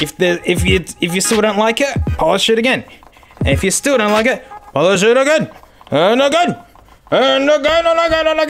If the if you if you still don't like it, polish it again. And if you still don't like it, polish it again and again and again and again and again.